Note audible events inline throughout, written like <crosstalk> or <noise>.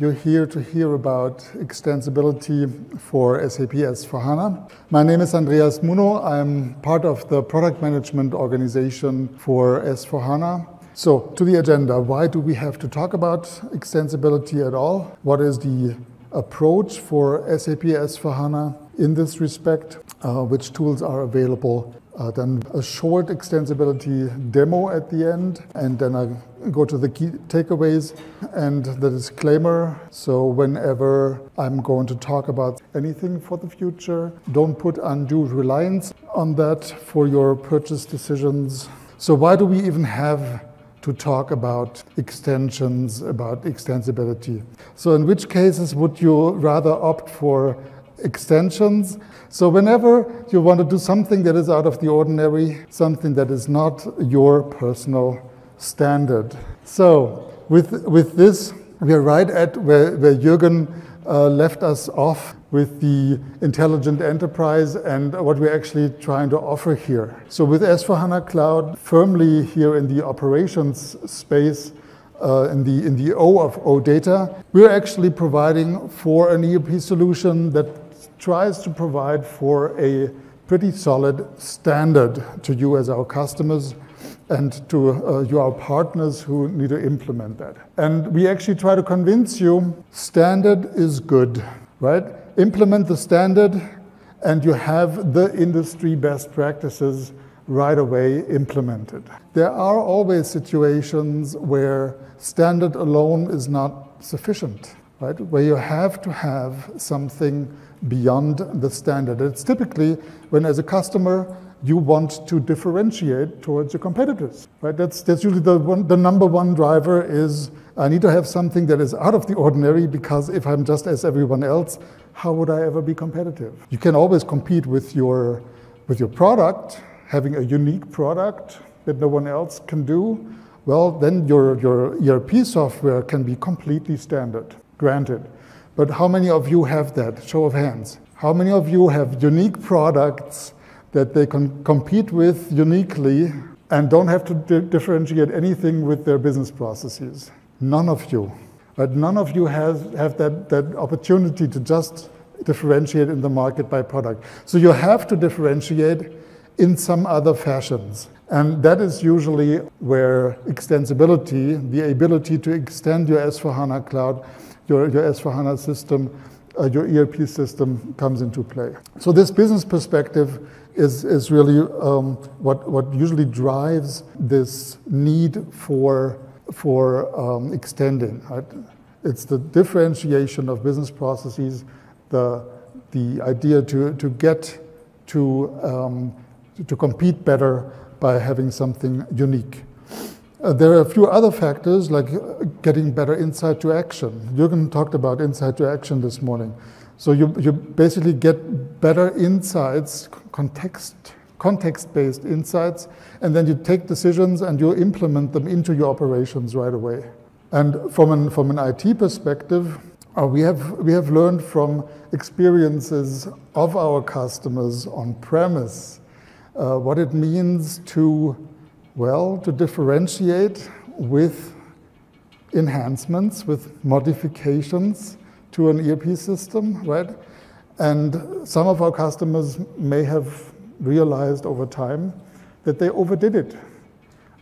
You're here to hear about extensibility for SAP S4HANA. My name is Andreas Muno. I'm part of the product management organization for S4HANA. So, to the agenda, why do we have to talk about extensibility at all? What is the approach for SAP S4HANA in this respect? Uh, which tools are available uh, then a short extensibility demo at the end, and then I go to the key takeaways and the disclaimer. So, whenever I'm going to talk about anything for the future, don't put undue reliance on that for your purchase decisions. So, why do we even have to talk about extensions, about extensibility? So, in which cases would you rather opt for extensions. So whenever you want to do something that is out of the ordinary, something that is not your personal standard. So with, with this, we are right at where, where Jürgen uh, left us off with the intelligent enterprise and what we're actually trying to offer here. So with S4HANA Cloud firmly here in the operations space, uh, in, the, in the O of OData, we're actually providing for an ERP solution that tries to provide for a pretty solid standard to you as our customers and to uh, you, our partners who need to implement that. And we actually try to convince you standard is good, right? Implement the standard and you have the industry best practices right away implemented. There are always situations where standard alone is not sufficient, right? Where you have to have something beyond the standard. It's typically when, as a customer, you want to differentiate towards your competitors, right? That's, that's usually the, one, the number one driver is I need to have something that is out of the ordinary because if I'm just as everyone else, how would I ever be competitive? You can always compete with your, with your product, having a unique product that no one else can do. Well, then your, your ERP software can be completely standard, granted. But how many of you have that? Show of hands. How many of you have unique products that they can compete with uniquely and don't have to di differentiate anything with their business processes? None of you. But none of you have, have that, that opportunity to just differentiate in the market by product. So you have to differentiate in some other fashions. And that is usually where extensibility, the ability to extend your S4HANA cloud, your, your S4HANA system, uh, your ERP system comes into play. So this business perspective is, is really um, what, what usually drives this need for, for um, extending. Right? It's the differentiation of business processes, the, the idea to, to get to, um, to compete better by having something unique. Uh, there are a few other factors like uh, getting better insight to action. Jürgen talked about insight to action this morning. So you, you basically get better insights, context, context-based insights, and then you take decisions and you implement them into your operations right away. And from an, from an IT perspective, uh, we, have, we have learned from experiences of our customers on premise uh, what it means to well, to differentiate with enhancements, with modifications to an ERP system, right? And some of our customers may have realized over time that they overdid it,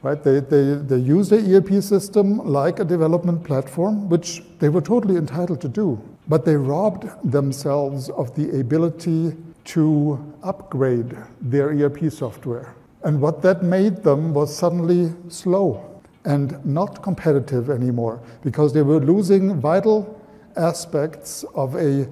right? They, they, they used the ERP system like a development platform, which they were totally entitled to do, but they robbed themselves of the ability to upgrade their ERP software. And what that made them was suddenly slow and not competitive anymore because they were losing vital aspects of a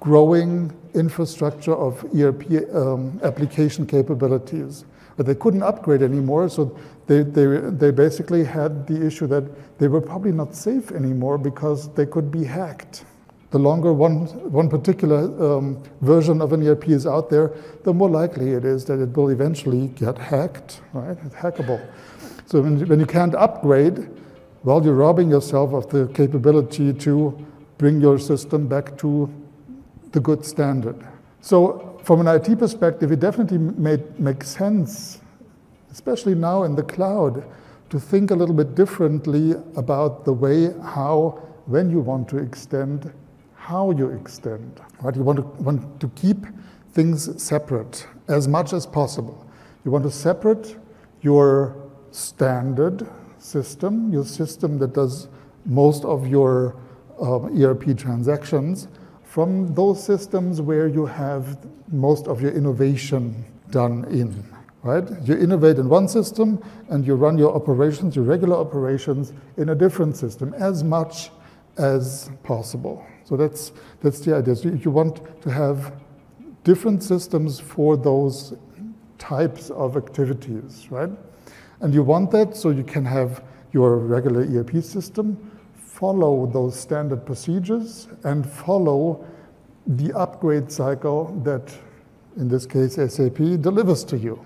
growing infrastructure of ERP um, application capabilities. But they couldn't upgrade anymore, so they, they, they basically had the issue that they were probably not safe anymore because they could be hacked the longer one, one particular um, version of an ERP is out there, the more likely it is that it will eventually get hacked, right? It's hackable. So when, when you can't upgrade, well, you're robbing yourself of the capability to bring your system back to the good standard. So from an IT perspective, it definitely made, makes sense, especially now in the cloud, to think a little bit differently about the way how when you want to extend, how you extend. Right? You want to, want to keep things separate as much as possible. You want to separate your standard system, your system that does most of your uh, ERP transactions, from those systems where you have most of your innovation done in. Right? You innovate in one system and you run your operations, your regular operations, in a different system as much as possible. So that's, that's the idea. So you want to have different systems for those types of activities, right? And you want that so you can have your regular ERP system follow those standard procedures and follow the upgrade cycle that, in this case, SAP delivers to you.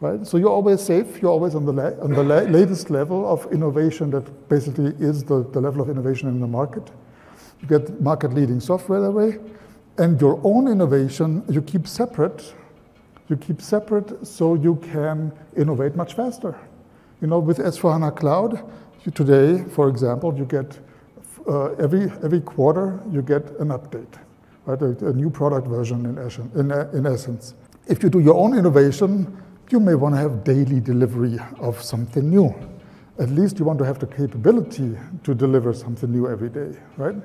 Right? So you're always safe, you're always on the, on the latest level of innovation that basically is the, the level of innovation in the market. You get market leading software that way, and your own innovation you keep separate. You keep separate so you can innovate much faster. You know, with S4HANA Cloud, you today, for example, you get uh, every, every quarter you get an update, right? A, a new product version in, in, in essence. If you do your own innovation, you may want to have daily delivery of something new. At least you want to have the capability to deliver something new every day, right?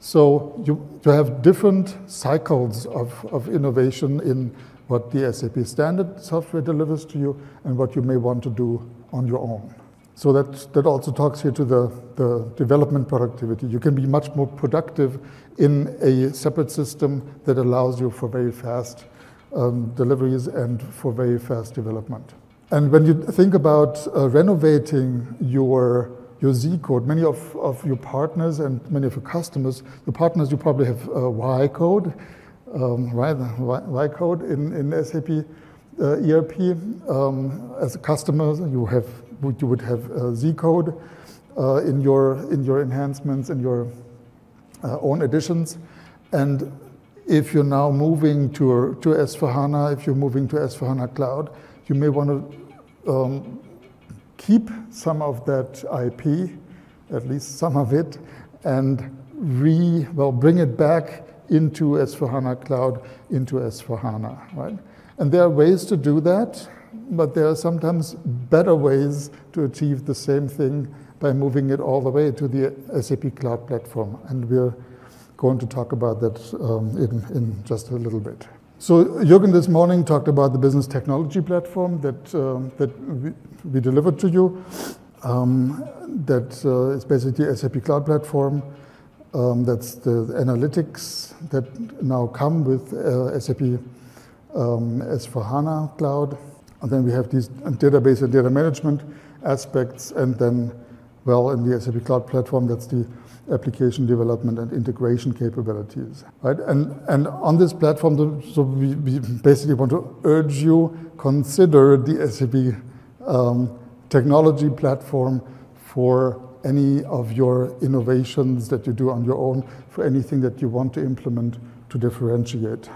So you, you have different cycles of, of innovation in what the SAP standard software delivers to you and what you may want to do on your own. So that, that also talks here to the, the development productivity. You can be much more productive in a separate system that allows you for very fast um, deliveries and for very fast development. And when you think about uh, renovating your, your Z code, many of, of your partners and many of your customers, your partners, you probably have uh, Y code, um, right? Y, y, code in, in SAP uh, ERP. Um, as a customer, you have you would have uh, Z code uh, in your in your enhancements in your uh, own additions, and if you're now moving to, to S4HANA, if you're moving to S4HANA Cloud, you may want to um, keep some of that IP, at least some of it, and re, well, bring it back into S4HANA Cloud, into S4HANA, right? And there are ways to do that, but there are sometimes better ways to achieve the same thing by moving it all the way to the SAP Cloud Platform. And we're going to talk about that um, in, in just a little bit. So Jürgen this morning talked about the business technology platform that, um, that we, we, delivered to you. Um, that uh, is basically SAP Cloud Platform. Um, that's the analytics that now come with uh, SAP um, S4HANA Cloud. And then we have these database and data management aspects. And then, well, in the SAP Cloud Platform, that's the application development and integration capabilities. Right? And, and on this platform, so we, we basically want to urge you consider the SAP um, technology platform for any of your innovations that you do on your own, for anything that you want to implement to differentiate.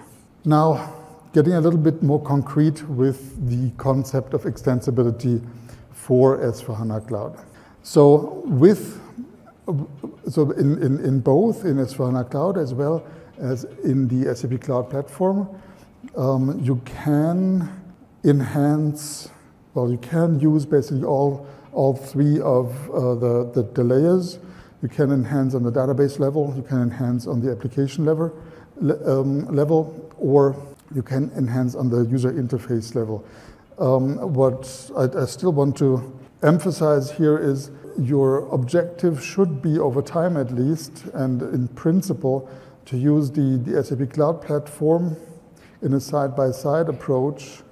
Now, getting a little bit more concrete with the concept of extensibility for S4HANA Cloud. So with so in, in, in both in S4HANA Cloud as well as in the SAP Cloud Platform, um, you can enhance, well, you can use basically all, all three of uh, the, the, the, layers. You can enhance on the database level, you can enhance on the application level, um, level or you can enhance on the user interface level. Um, what I, I still want to emphasize here is your objective should be over time at least, and in principle, to use the, the SAP Cloud Platform in a side-by-side approach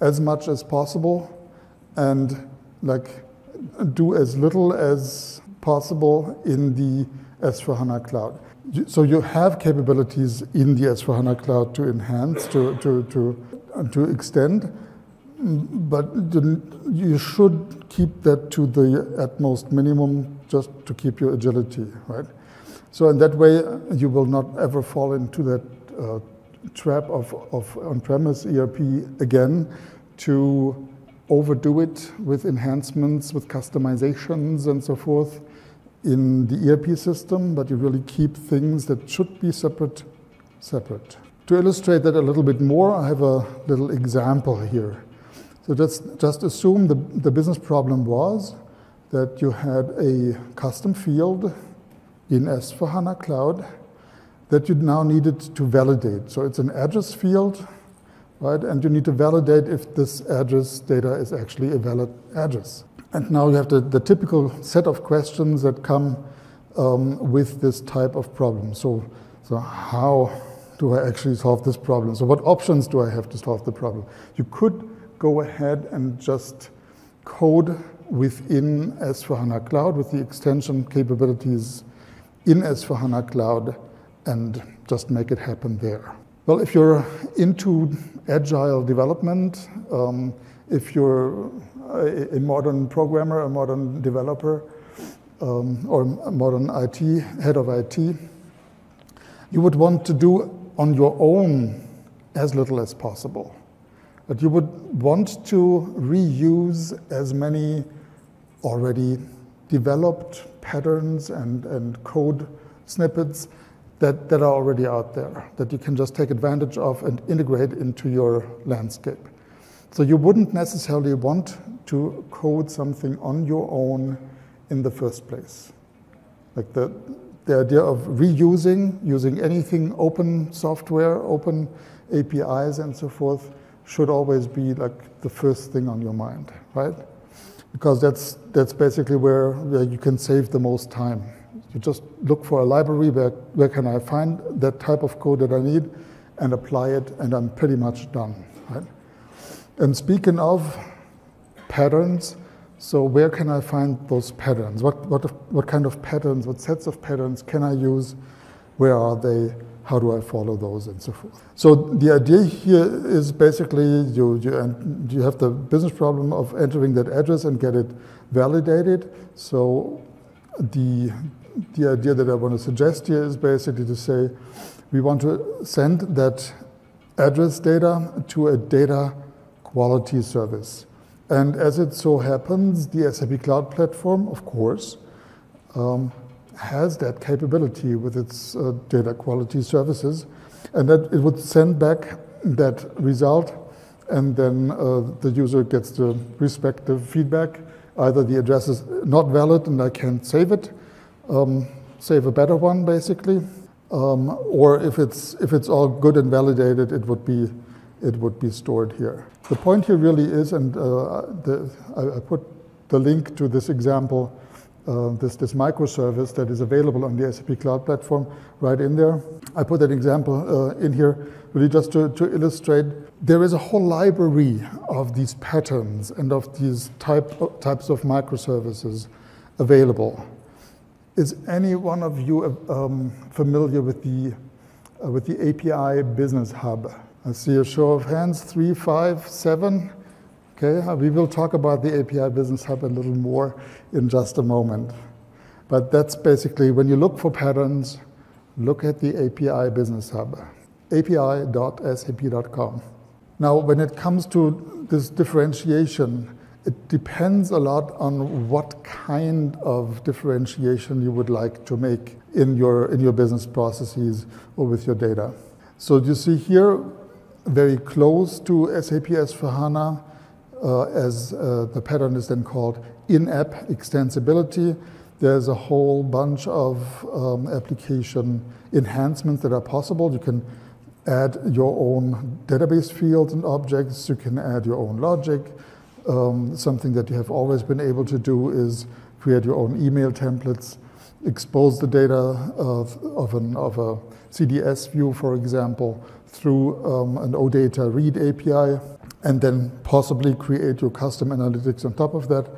as much as possible and like do as little as possible in the S4HANA Cloud. So you have capabilities in the S4HANA Cloud to enhance, to, to, to, to extend, but you should keep that to the utmost minimum just to keep your agility, right? So in that way, you will not ever fall into that uh, trap of, of on-premise ERP again to overdo it with enhancements, with customizations and so forth. In the ERP system, but you really keep things that should be separate, separate. To illustrate that a little bit more, I have a little example here. So just, just assume the, the business problem was that you had a custom field in S4HANA Cloud that you now needed to validate. So it's an address field, right? And you need to validate if this address data is actually a valid address. And now you have the, the typical set of questions that come um, with this type of problem. So, so how do I actually solve this problem? So what options do I have to solve the problem? You could go ahead and just code within S4HANA Cloud with the extension capabilities in S4HANA Cloud and just make it happen there. Well, if you're into agile development, um, if you're a, a, modern programmer, a modern developer, um, or a modern IT, head of IT, you would want to do on your own as little as possible. But you would want to reuse as many already developed patterns and, and code snippets that, that are already out there that you can just take advantage of and integrate into your landscape. So you wouldn't necessarily want to code something on your own in the first place. Like the, the idea of reusing, using anything open software, open APIs and so forth, should always be like the first thing on your mind, right? Because that's, that's basically where, where you can save the most time. You just look for a library, where, where can I find that type of code that I need, and apply it, and I'm pretty much done, right? And speaking of patterns, so where can I find those patterns? What, what, what kind of patterns, what sets of patterns can I use? Where are they? How do I follow those and so forth? So the idea here is basically you, you, you have the business problem of entering that address and get it validated. So the, the idea that I want to suggest here is basically to say we want to send that address data to a data quality service. And as it so happens, the SAP Cloud Platform, of course, um, has that capability with its uh, data quality services, and that it would send back that result, and then uh, the user gets the respective feedback. Either the address is not valid and I can't save it, um, save a better one basically, um, or if it's if it's all good and validated, it would be it would be stored here. The point here really is, and uh, the, I, I, put the link to this example, uh, this, this microservice that is available on the SAP Cloud Platform right in there. I put that example uh, in here really just to, to illustrate there is a whole library of these patterns and of these type, types of microservices available. Is any one of you um, familiar with the, uh, with the API Business Hub? I see a show of hands, three, five, seven. Okay, uh, we will talk about the API Business Hub a little more in just a moment. But that's basically when you look for patterns, look at the API Business Hub, api.sap.com. Now, when it comes to this differentiation, it depends a lot on what kind of differentiation you would like to make in your, in your business processes or with your data. So you see here, very close to SAP S4HANA, uh, as uh, the pattern is then called in-app extensibility. There's a whole bunch of um, application enhancements that are possible. You can add your own database fields and objects. You can add your own logic. Um, something that you have always been able to do is create your own email templates, expose the data of, of, an, of a CDS view, for example, through um, an OData read API, and then possibly create your custom analytics on top of that.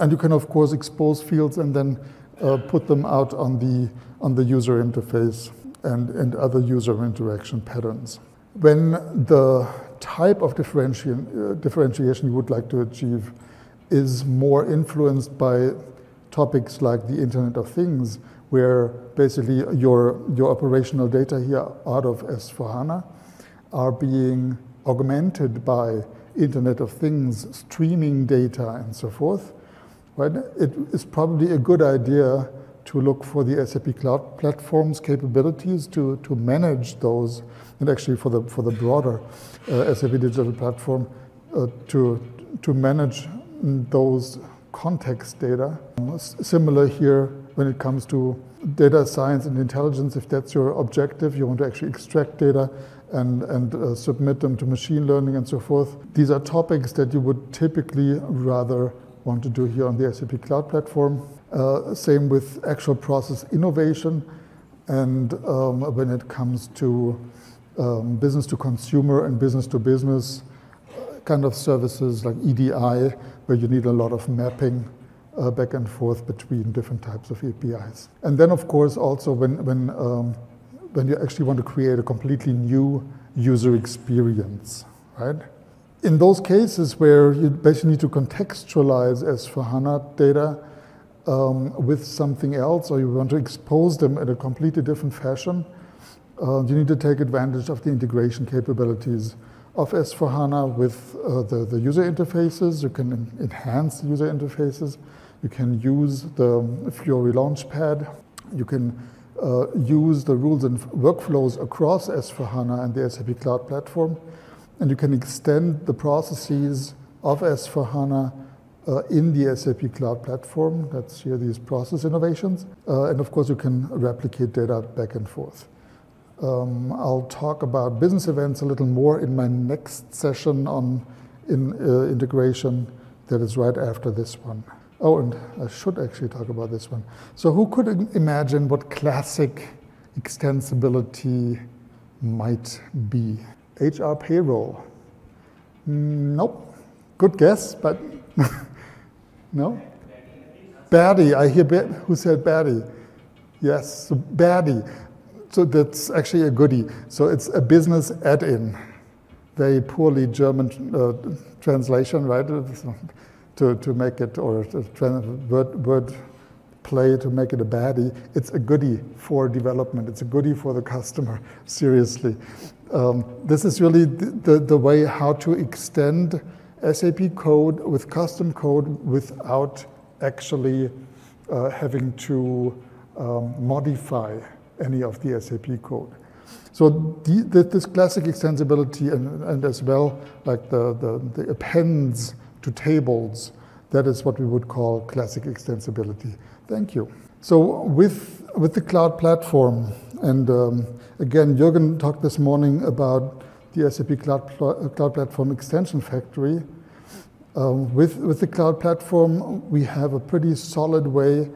And you can, of course, expose fields and then uh, put them out on the, on the user interface and, and other user interaction patterns. When the type of differentiation, uh, differentiation you would like to achieve is more influenced by topics like the Internet of Things, where basically your, your operational data here out of S4HANA are being augmented by Internet of Things, streaming data, and so forth, right? It is probably a good idea to look for the SAP Cloud Platform's capabilities to, to manage those, and actually for the, for the broader uh, SAP Digital Platform uh, to, to manage those context data. Similar here when it comes to data science and intelligence, if that's your objective, you want to actually extract data and, and uh, submit them to machine learning and so forth. These are topics that you would typically rather want to do here on the SAP Cloud Platform. Uh, same with actual process innovation. And um, when it comes to um, business to consumer and business to business uh, kind of services like EDI, where you need a lot of mapping uh, back and forth between different types of APIs. And then, of course, also when, when, um, when you actually want to create a completely new user experience, right? In those cases where you basically need to contextualize S4HANA data um, with something else, or you want to expose them in a completely different fashion, uh, you need to take advantage of the integration capabilities of S4HANA with uh, the, the user interfaces. You can enhance user interfaces. You can use the Fiori Launchpad. You can uh, use the rules and workflows across S4HANA and the SAP Cloud Platform. And you can extend the processes of S4HANA uh, in the SAP Cloud Platform. That's here these process innovations. Uh, and of course, you can replicate data back and forth. Um, I'll talk about business events a little more in my next session on in, uh, integration that is right after this one. Oh, and I should actually talk about this one. So who could imagine what classic extensibility might be? HR payroll. Nope. Good guess, but <laughs> no? BADI. I hear, who said BADI? Yes, so. So that's actually a goodie. So it's a business add-in. Very poorly German uh, translation, right? To, to make it, or word, word play to make it a baddie. It's a goodie for development. It's a goodie for the customer, <laughs> seriously. Um, this is really the, the, the, way how to extend SAP code with custom code without actually uh, having to um, modify any of the SAP code. So the, the, this classic extensibility and, and, as well like the, the, the appends to tables, that is what we would call classic extensibility. Thank you. So with, with the cloud platform, and um, again, Jürgen talked this morning about the SAP Cloud, Cloud Platform Extension Factory. Um, with, with the cloud platform, we have a pretty solid way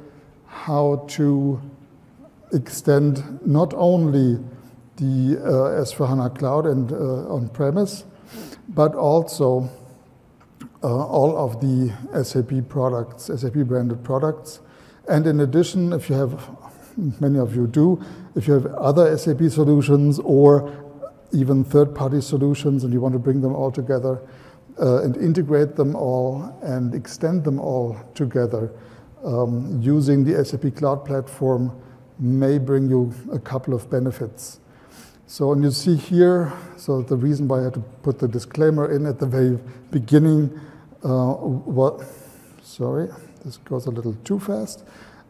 how to extend not only the uh, S4HANA Cloud and uh, on-premise, but also uh, all of the SAP products, SAP branded products. And in addition, if you have, many of you do, if you have other SAP solutions or even third-party solutions and you want to bring them all together uh, and integrate them all and extend them all together um, using the SAP Cloud Platform may bring you a couple of benefits. So, and you see here, so the reason why I had to put the disclaimer in at the very beginning, uh, what, sorry, this goes a little too fast,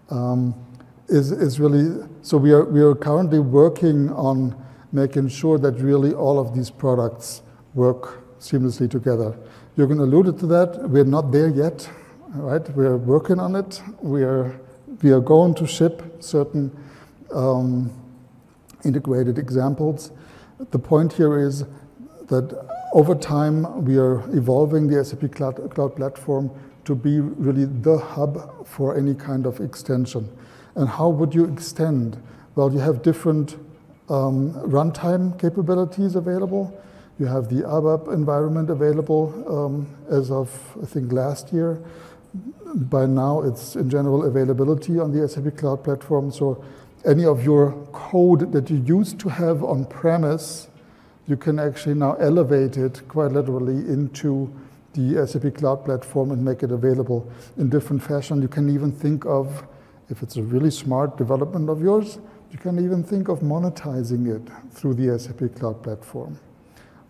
um, is, is really, so we are, we are currently working on making sure that really all of these products work seamlessly together. Jürgen alluded to that. We're not there yet, right? We're working on it. We are we are going to ship certain um, integrated examples. The point here is that over time we are evolving the SAP Cloud, Cloud Platform to be really the hub for any kind of extension. And how would you extend? Well, you have different um, runtime capabilities available. You have the ABAP environment available um, as of, I think, last year by now it's in general availability on the SAP Cloud Platform. So any of your code that you used to have on premise, you can actually now elevate it quite literally into the SAP Cloud Platform and make it available in different fashion. You can even think of, if it's a really smart development of yours, you can even think of monetizing it through the SAP Cloud Platform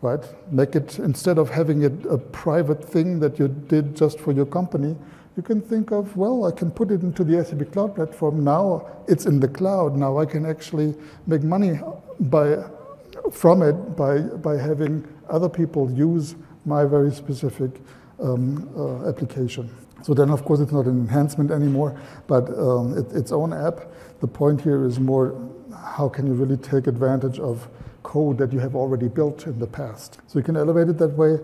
right? Make it, instead of having it a private thing that you did just for your company, you can think of, well, I can put it into the SAP Cloud Platform. Now it's in the cloud. Now I can actually make money by, from it by, by having other people use my very specific um, uh, application. So then, of course, it's not an enhancement anymore, but um, it, its own app. The point here is more how can you really take advantage of code that you have already built in the past. So you can elevate it that way.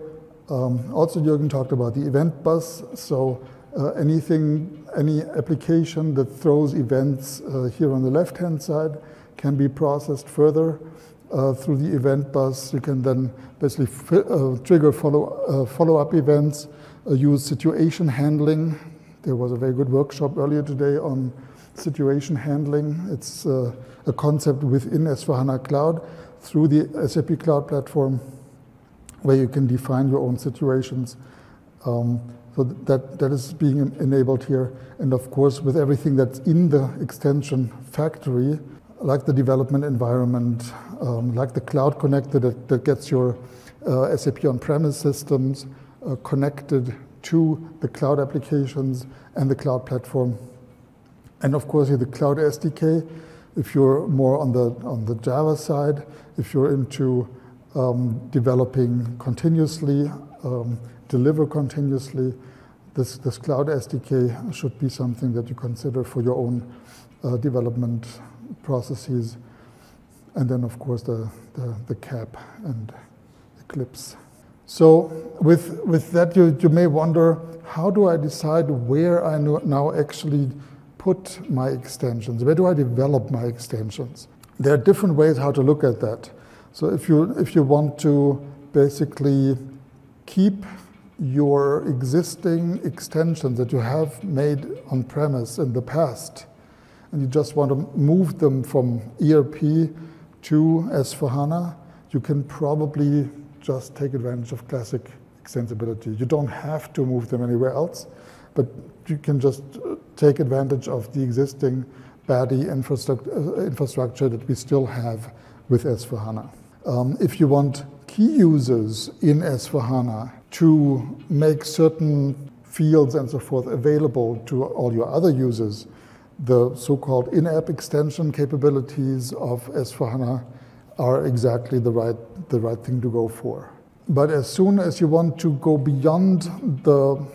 Um, also, Jürgen talked about the event bus. So uh, anything, any application that throws events uh, here on the left-hand side can be processed further uh, through the event bus. You can then basically uh, trigger follow, uh, follow-up events, uh, use situation handling. There was a very good workshop earlier today on situation handling. It's uh, a concept within S4HANA Cloud through the SAP Cloud Platform where you can define your own situations. Um, so that, that is being enabled here. And of course, with everything that's in the extension factory, like the development environment, um, like the cloud connector that, that gets your uh, SAP on-premise systems uh, connected to the cloud applications and the cloud platform. And of course, the cloud SDK. If you're more on the on the Java side, if you're into um, developing continuously, um, deliver continuously, this this cloud SDK should be something that you consider for your own uh, development processes. And then, of course, the, the, the CAP and Eclipse. So with, with that, you, you may wonder, how do I decide where I now actually put my extensions? Where do I develop my extensions? There are different ways how to look at that. So if you, if you want to basically keep your existing extensions that you have made on premise in the past, and you just want to move them from ERP to S4HANA, you can probably just take advantage of classic extensibility. You don't have to move them anywhere else, but you can just take advantage of the existing BADI uh, infrastructure that we still have with S4HANA. Um, if you want key users in S4HANA to make certain fields and so forth available to all your other users, the so-called in-app extension capabilities of S4HANA are exactly the right, the right thing to go for. But as soon as you want to go beyond the,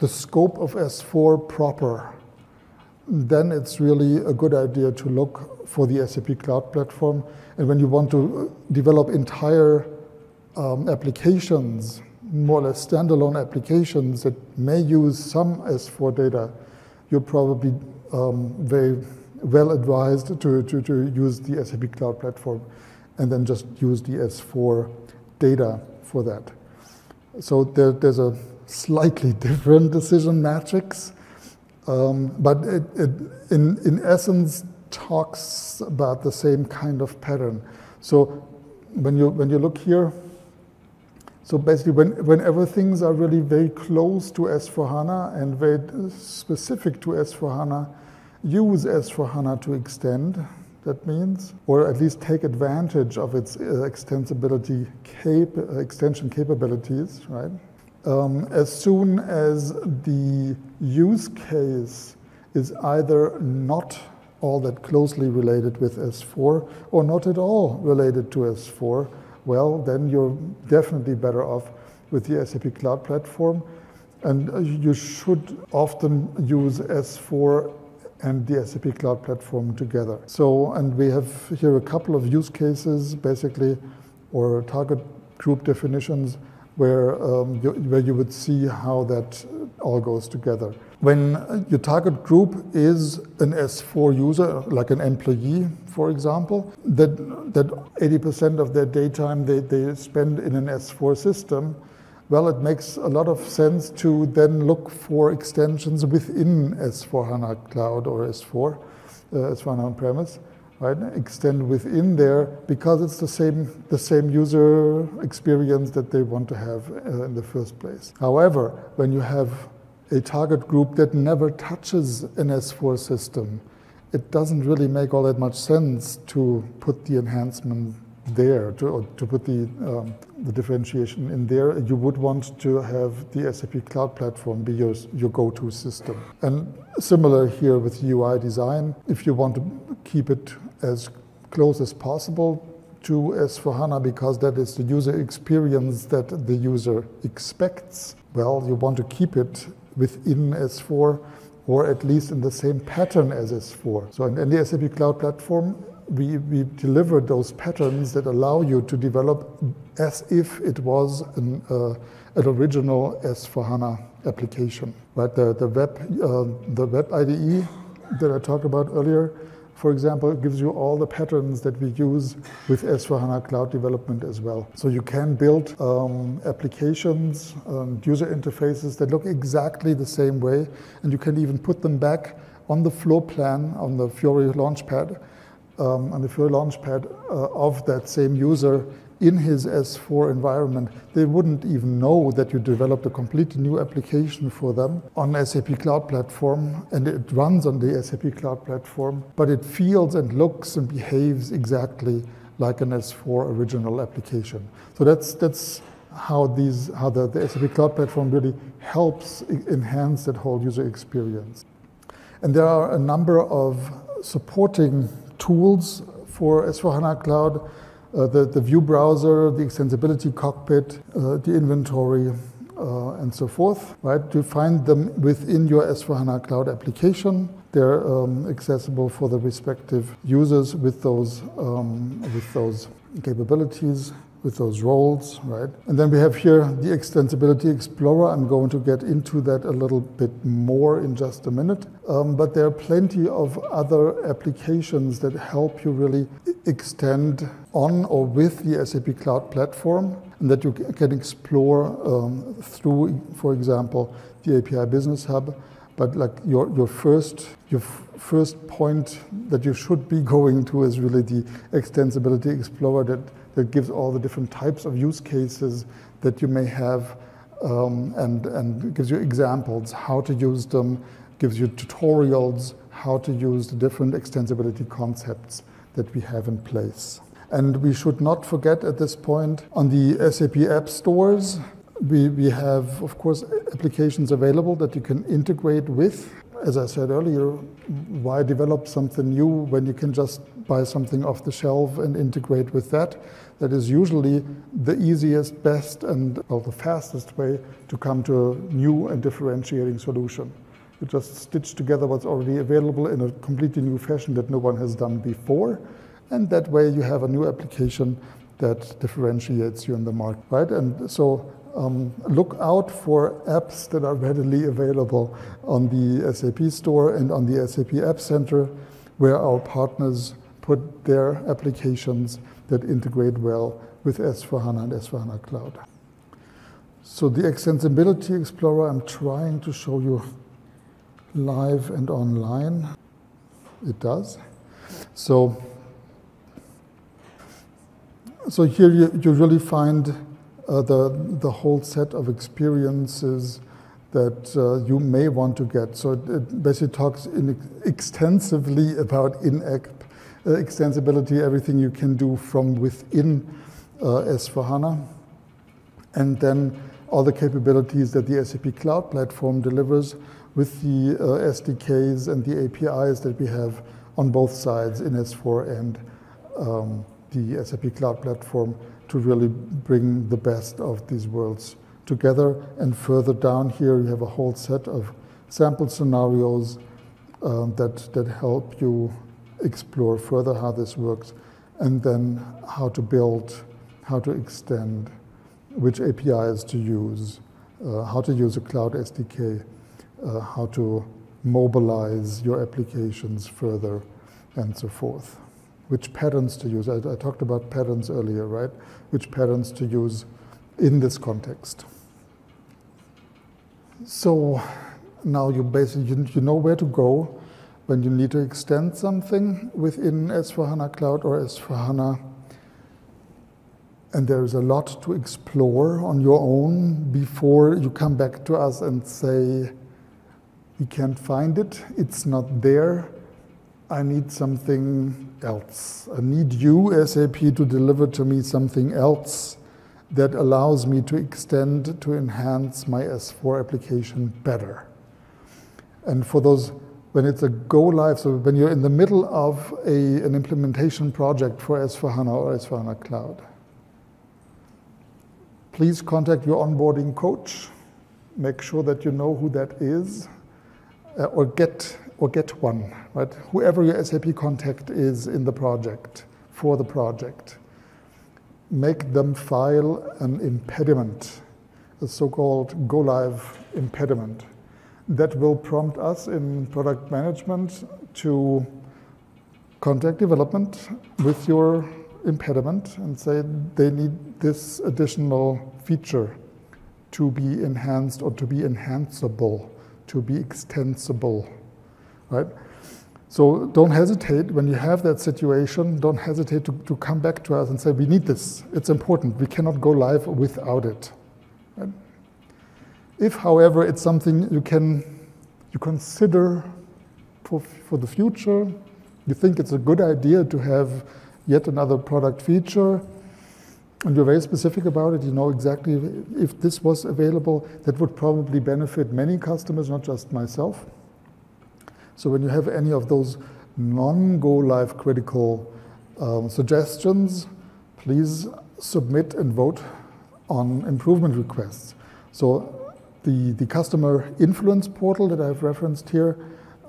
the scope of S4 proper, then it's really a good idea to look for the SAP Cloud Platform. And when you want to develop entire um, applications, more or less standalone applications that may use some S4 data, you're probably um, very well advised to, to, to use the SAP Cloud Platform and then just use the S4 data for that. So there, there's a slightly <laughs> different decision matrix, um, but it, it, in, in essence talks about the same kind of pattern. So when you, when you look here, so basically, when, whenever things are really very close to S4HANA and very specific to S4HANA, use S4HANA to extend, that means, or at least take advantage of its uh, extensibility cap uh, extension capabilities, right? Um, as soon as the use case is either not all that closely related with S4 or not at all related to S4, well, then you're definitely better off with the SAP Cloud Platform. And uh, you should often use S4 and the SAP Cloud Platform together. So, and we have here a couple of use cases, basically, or target group definitions, where, um, you, where you would see how that all goes together. When your target group is an S4 user, like an employee, for example, that, that 80% of their daytime they, they spend in an S4 system, well, it makes a lot of sense to then look for extensions within S4 HANA Cloud or S4, uh, S4 HANA on-premise, right? Extend within there because it's the same, the same user experience that they want to have uh, in the first place. However, when you have a target group that never touches an S4 system, it doesn't really make all that much sense to put the enhancement there, to, to put the um, the differentiation in there. You would want to have the SAP Cloud Platform be your, your go-to system. And similar here with UI design, if you want to keep it as close as possible to S4HANA because that is the user experience that the user expects, well, you want to keep it within S4 or at least in the same pattern as S4. So in, the SAP Cloud Platform, we, we deliver those patterns that allow you to develop as if it was an, uh, an original S4HANA application. Right? The, the, web, uh, the web IDE that I talked about earlier, for example, it gives you all the patterns that we use with S4HANA Cloud development as well. So you can build um, applications, and user interfaces that look exactly the same way, and you can even put them back on the floor plan on the Fiori Launchpad um, on the Fiori Launchpad uh, of that same user in his S4 environment, they wouldn't even know that you developed a completely new application for them on SAP Cloud Platform, and it runs on the SAP Cloud Platform, but it feels and looks and behaves exactly like an S4 original application. So that's that's how these how the, the SAP Cloud Platform really helps enhance that whole user experience. And there are a number of supporting tools for S4HANA Cloud, uh, the, the view browser, the extensibility cockpit, uh, the inventory, uh, and so forth, right? You find them within your S4HANA Cloud application. They're um, accessible for the respective users with those, um, with those capabilities with those roles, right? And then we have here the Extensibility Explorer. I'm going to get into that a little bit more in just a minute. Um, but there are plenty of other applications that help you really extend on or with the SAP Cloud Platform and that you can explore um, through, for example, the API Business Hub. But like your, your first your first point that you should be <laughs> going to is really the Extensibility Explorer that that gives all the different types of use cases that you may have um, and, and gives you examples how to use them, gives you tutorials how to use the different extensibility concepts that we have in place. And we should not forget at this point on the SAP app stores, we, we have, of course, applications available that you can integrate with. As I said earlier, why develop something new when you can just buy something off the shelf and integrate with that? That is usually the easiest, best, and well, the fastest way to come to a new and differentiating solution. You just stitch together what's already available in a completely new fashion that no one has done before, and that way you have a new application that differentiates you in the market, right? And so um, look out for apps that are readily available on the SAP Store and on the SAP App Center, where our partners put their applications that integrate well with S4HANA and S4HANA Cloud. So the Extensibility Explorer, I'm trying to show you live and online. It does. So, so here you, you really find uh, the, the whole set of experiences that uh, you may want to get. So it, it basically talks extensively about in-app uh, extensibility, everything you can do from within uh, S4HANA. And then all the capabilities that the SAP Cloud Platform delivers with the uh, SDKs and the APIs that we have on both sides in S4 and um, the SAP Cloud Platform to really bring the best of these worlds together. And further down here, you have a whole set of sample scenarios uh, that, that help you explore further how this works, and then how to build, how to extend, which APIs to use, uh, how to use a cloud SDK, uh, how to mobilize your applications further, and so forth. Which patterns to use. I, I talked about patterns earlier, right? Which patterns to use in this context. So now you basically you, you know where to go when you need to extend something within S4HANA Cloud or S4HANA, and there is a lot to explore on your own before you come back to us and say, we can't find it, it's not there, I need something else. I need you, SAP, to deliver to me something else that allows me to extend, to enhance my S4 application better. And for those, when it's a go live, so when you're in the middle of a, an implementation project for S4HANA or S4HANA Cloud, please contact your onboarding coach. Make sure that you know who that is, uh, or get or get one, right? Whoever your SAP contact is in the project for the project make them file an impediment, a so-called go-live impediment that will prompt us in product management to contact development with your impediment and say they need this additional feature to be enhanced or to be enhanceable, to be extensible, right? So don't hesitate when you have that situation, don't hesitate to, to come back to us and say, we need this, it's important, we cannot go live without it. Right? If, however, it's something you can you consider for, for the future, you think it's a good idea to have yet another product feature, and you're very specific about it, you know exactly if this was available, that would probably benefit many customers, not just myself. So when you have any of those non-go live critical um, suggestions, please submit and vote on improvement requests. So the, the customer influence portal that I've referenced here,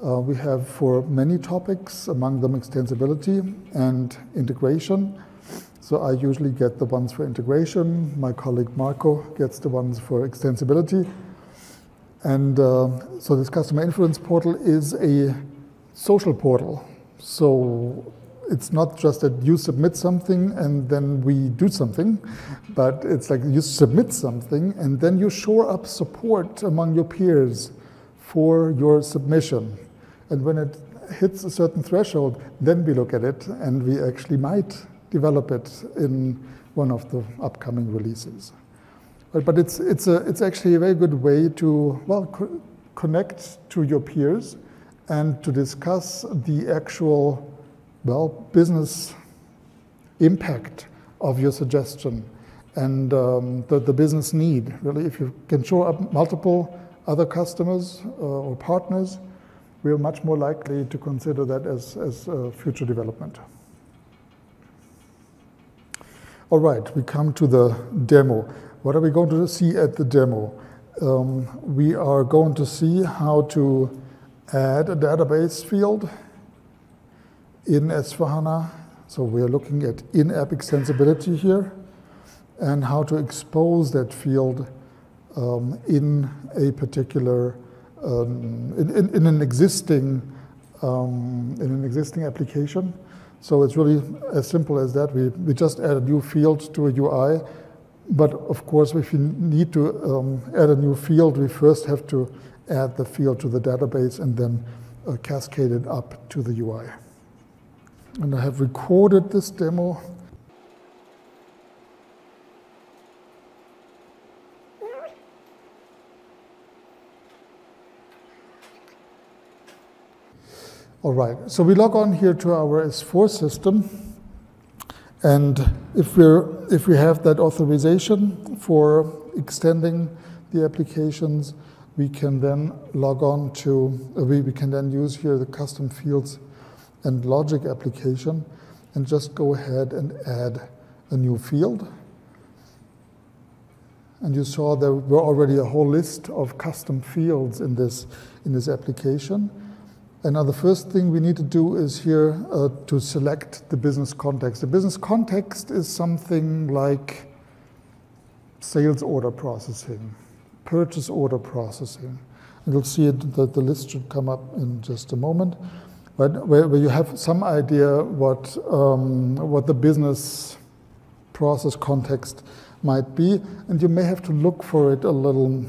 uh, we have for many topics, among them extensibility and integration. So I usually get the ones for integration. My colleague Marco gets the ones for extensibility. And uh, so this customer influence portal is a social portal. So it's not just that you submit something and then we do something, but it's like you submit something and then you shore up support among your peers for your submission. And when it hits a certain threshold, then we look at it and we actually might develop it in one of the upcoming releases. But it's, it's, a, it's actually a very good way to, well, co connect to your peers and to discuss the actual, well, business impact of your suggestion and um, the, the business need. Really, if you can show up multiple other customers uh, or partners, we are much more likely to consider that as, as uh, future development. All right, we come to the demo. What are we going to see at the demo? Um, we are going to see how to add a database field in S4HANA. So we're looking at in-app extensibility here and how to expose that field um, in a particular, um, in, in, in, an existing, um, in an existing application. So it's really as simple as that. We, we just add a new field to a UI but of course, if you need to um, add a new field, we first have to add the field to the database and then uh, cascade it up to the UI. And I have recorded this demo. All right, so we log on here to our S4 system. And if, we're, if we have that authorization for extending the applications, we can then log on to, uh, we, we can then use here the custom fields and logic application and just go ahead and add a new field. And you saw there were already a whole list of custom fields in this, in this application. And now the first thing we need to do is here uh, to select the business context. The business context is something like sales order processing, purchase order processing. And you'll see it, that the list should come up in just a moment, but where, where you have some idea what, um, what the business process context might be, and you may have to look for it a little.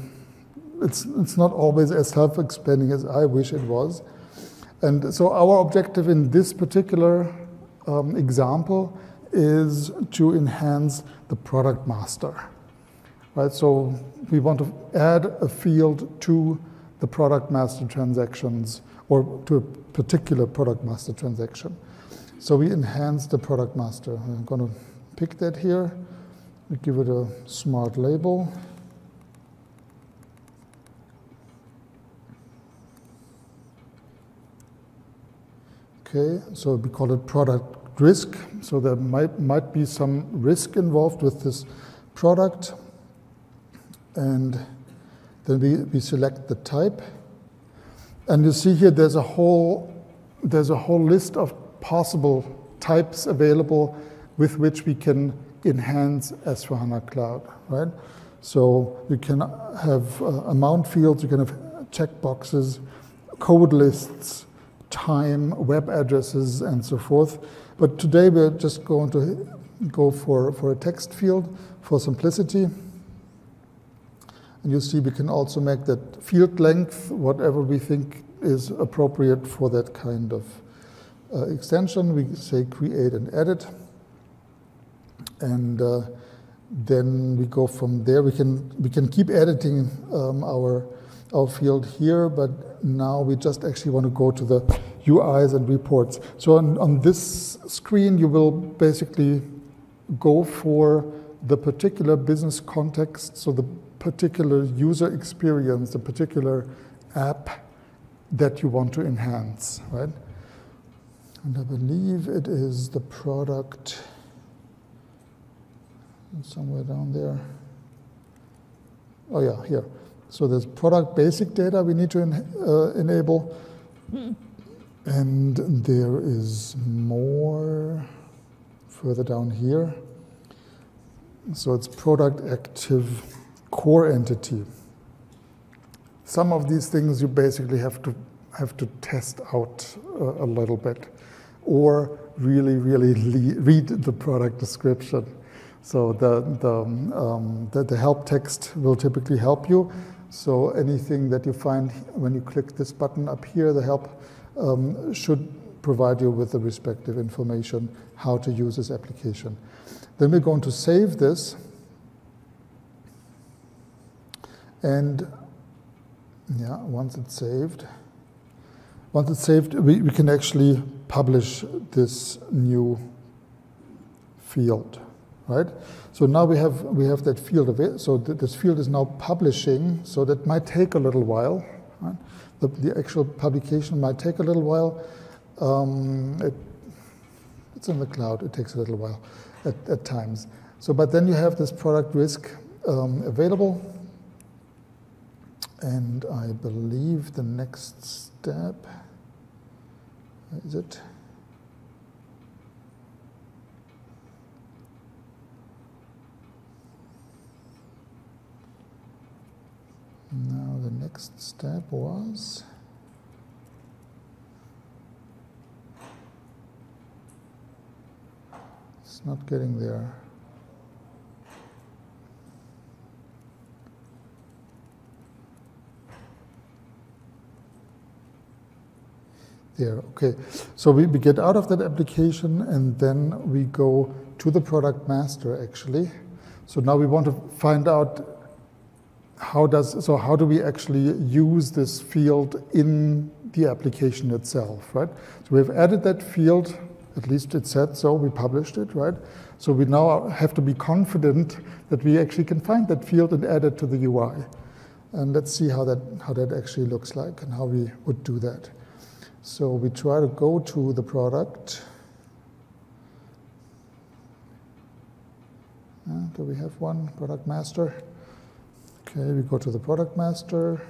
It's, it's not always as self-explaining as I wish it was. And so our objective in this particular um, example is to enhance the product master. Right, so we want to add a field to the product master transactions or to a particular product master transaction. So we enhance the product master. I'm going to pick that here We give it a smart label. Okay, so we call it product risk. So there might, might be some risk involved with this product. And then we, we select the type. And you see here there's a whole, there's a whole list of possible types available with which we can enhance S4HANA Cloud, right? So you can have uh, amount fields, you can have checkboxes, code lists, time, web addresses, and so forth. But today we're just going to go for, for a text field for simplicity. And you see we can also make that field length whatever we think is appropriate for that kind of uh, extension. We say create and edit. And uh, then we go from there. We can, we can keep editing um, our, our field here, but now we just actually want to go to the UIs and reports. So on, on this screen, you will basically go for the particular business context, so the particular user experience, the particular app that you want to enhance, right? And I believe it is the product somewhere down there. Oh yeah, here. So there's product basic data we need to en uh, enable. And there is more further down here. So it's product active core entity. Some of these things you basically have to have to test out uh, a little bit or really, really read the product description. So the, the, um, the, the help text will typically help you. So anything that you find when you click this button up here, the help um, should provide you with the respective information how to use this application. Then we're going to save this. And yeah, once it's saved, once it's saved, we, we can actually publish this new field right? So now we have, we have that field of it. So th this field is now publishing, so that might take a little while. Right? The, the actual publication might take a little while. Um, it, it's in the cloud, it takes a little while at, at times. So, but then you have this product risk um, available. And I believe the next step, is it? Now the next step was it's not getting there. There, okay. So we, we get out of that application and then we go to the product master actually. So now we want to find out how does so how do we actually use this field in the application itself, right? So we've added that field, at least it said so, we published it, right? So we now have to be confident that we actually can find that field and add it to the UI. And let's see how that, how that actually looks like and how we would do that. So we try to go to the product. Uh, do we have one, product master? Okay, we go to the product master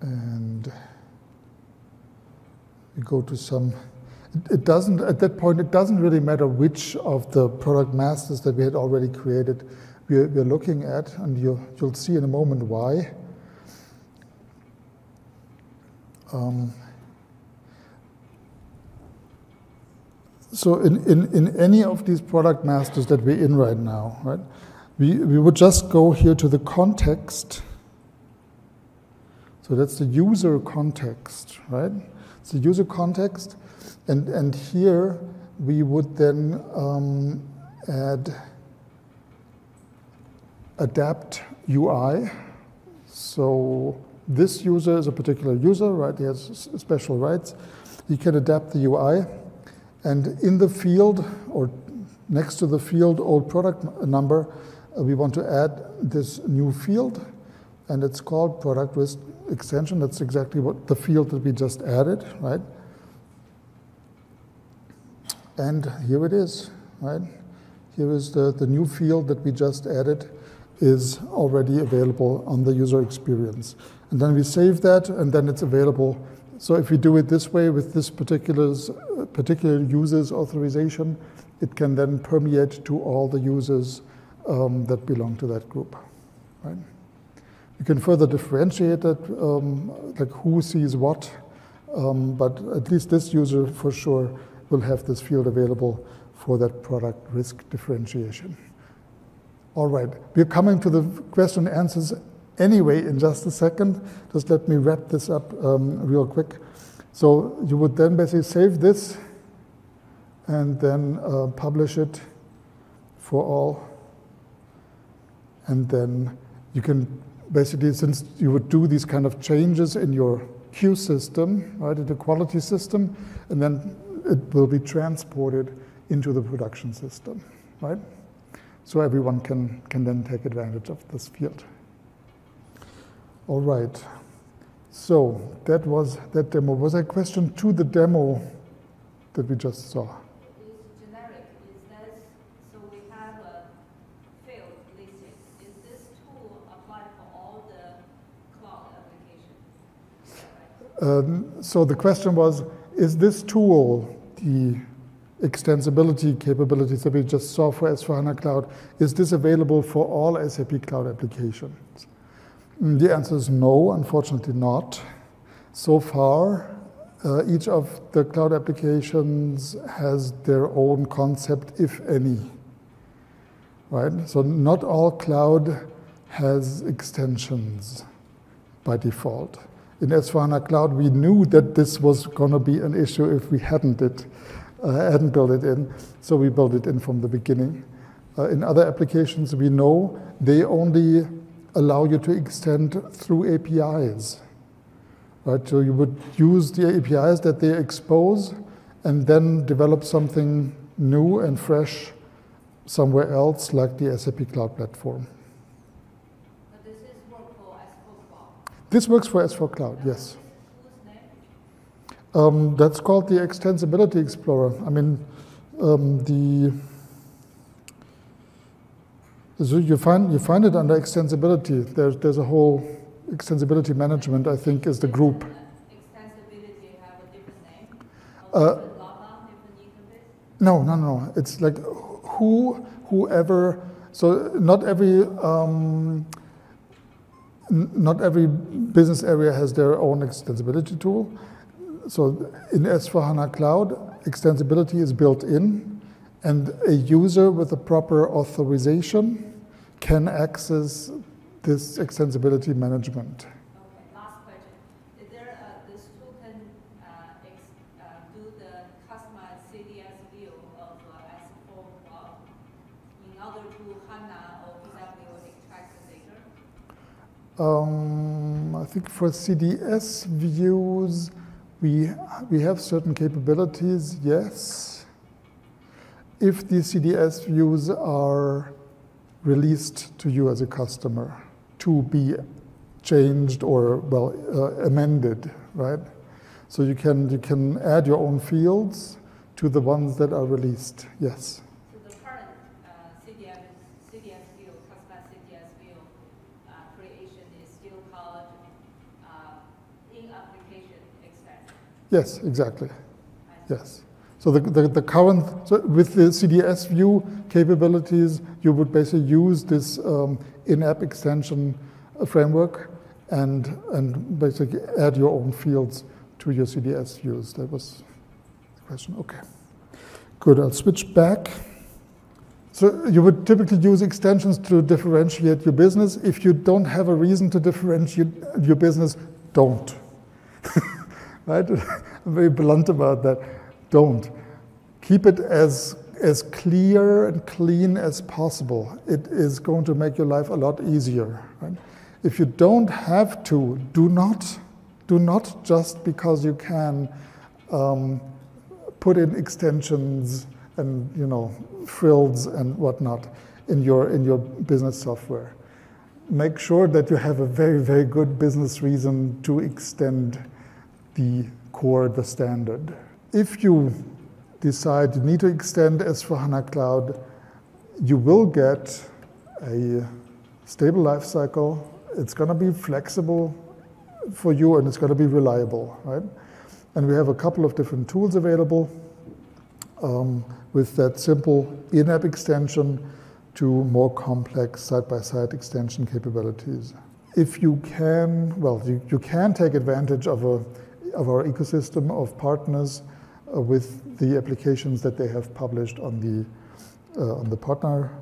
and we go to some, it doesn't, at that point, it doesn't really matter which of the product masters that we had already created we're, we're looking at, and you, you'll see in a moment why. Um, so in, in, in any of these product masters that we're in right now, right, we, we would just go here to the context. So that's the user context, right? It's the user context. And, and here we would then um, add adapt UI. So this user is a particular user, right? He has special rights. He can adapt the UI. And in the field, or next to the field old product number, Uh, we want to add this new field, and it's called product risk extension. That's exactly what the field that we just added, right? And here it is, right? Here is the, the new field that we just added is already available on the user experience. And then we save that, and then it's available. So if we do it this way with this particular, particular user's authorization, it can then permeate to all the users um, that belong to that group. Right? You can further differentiate that, um, like who sees what, um, but at least this user for sure will have this field available for that product risk differentiation. All right, we're coming to the question and answers anyway in just a second. Just let me wrap this up um, real quick. So you would then basically save this and then uh, publish it for all. And then you can basically, since you would do these kind of changes in your Q system, right, in the quality system, and then it will be transported into the production system, right? So everyone can, can then take advantage of this field. All right. So that was that demo. Was a question to the demo that we just saw? Um, so the question was, is this tool, the extensibility capabilities that we just saw for S4HANA Cloud, is this available for all SAP Cloud applications? And mm, the answer is no, unfortunately not. So far, uh, each of the cloud applications has their own concept, if any. Right? So not all cloud has extensions by default in S4HANA Cloud, we knew that this was going to be an issue if we hadn't it, uh, hadn't built it in. So we built it in from the beginning. Uh, in other applications, we know they only allow you to extend through APIs. Right? So you would use the APIs that they expose and then develop something new and fresh somewhere else, like the SAP Cloud Platform. This works for S4 Cloud, yes. Um, that's called the Extensibility Explorer. I mean, um, the so you find you find it under extensibility. There's there's a whole extensibility management. I think is the group. Extensibility have a different name. Uh, no, no, no. It's like who whoever. So not every. Um, not every business area has their own extensibility tool. So in S4HANA Cloud, extensibility is built in, and a user with a proper authorization can access this extensibility management. Um, I think for CDS views, we, we have certain capabilities, yes. If the CDS views are released to you as a customer to be changed or, well, uh, amended, right? So you can, you can add your own fields to the ones that are released, yes. Yes, exactly. Yes. So the, the, the, current, so with the CDS view capabilities, you would basically use this um, in-app extension uh, framework and, and basically add your own fields to your CDS views. That was the question. Okay. Good, I'll switch back. So you would typically use extensions to differentiate your business. If you don't have a reason to differentiate your business, don't. <laughs> right? <laughs> I'm very blunt about that. Don't. Keep it as, as clear and clean as possible. It is going to make your life a lot easier. Right? If you don't have to, do not, do not just because you can um, put in extensions and you know frills and whatnot in your in your business software. Make sure that you have a very very good business reason to extend the core, the standard. If you decide you need to extend S4HANA Cloud, you will get a stable life cycle. It's going to be flexible for you and it's going to be reliable, right? And we have a couple of different tools available um, with that simple in-app extension to more complex side-by-side extension capabilities. If you can, well, you, you can take advantage of, a, of our ecosystem of partners uh, with the applications that they have published on the, uh, on the partner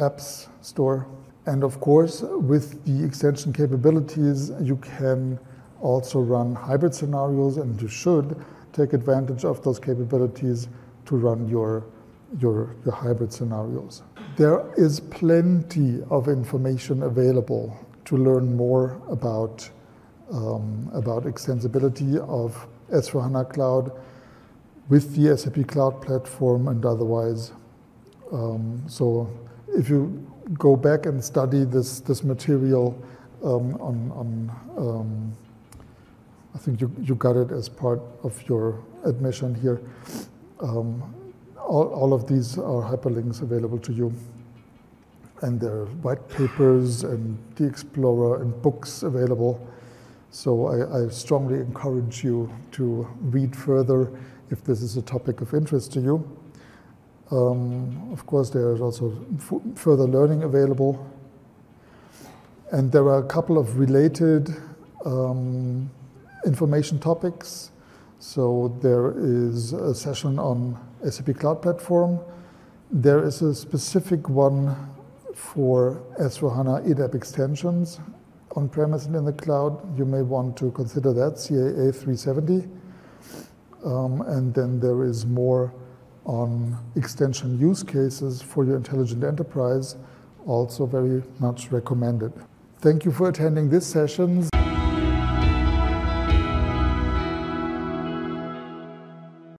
apps store. And of course, with the extension capabilities, you can also run hybrid scenarios, and you should take advantage of those capabilities to run your, your, your hybrid scenarios. There is plenty of information available to learn more about, um, about extensibility of S4HANA Cloud with the SAP Cloud Platform and otherwise. Um, so if you go back and study this, this material um, on, on um, I think you, you got it as part of your admission here. Um, all, all of these are hyperlinks available to you. And there are white papers and the Explorer and books available. So I, I strongly encourage you to read further if this is a topic of interest to you. Um, of course, there is also further learning available. And there are a couple of related um, information topics. So there is a session on SAP Cloud Platform. There is a specific one for S4HANA in-app extensions on-premise and in the cloud. You may want to consider that, CAA 370. Um, and then there is more on extension use cases for your intelligent enterprise, also very much recommended. Thank you for attending this session.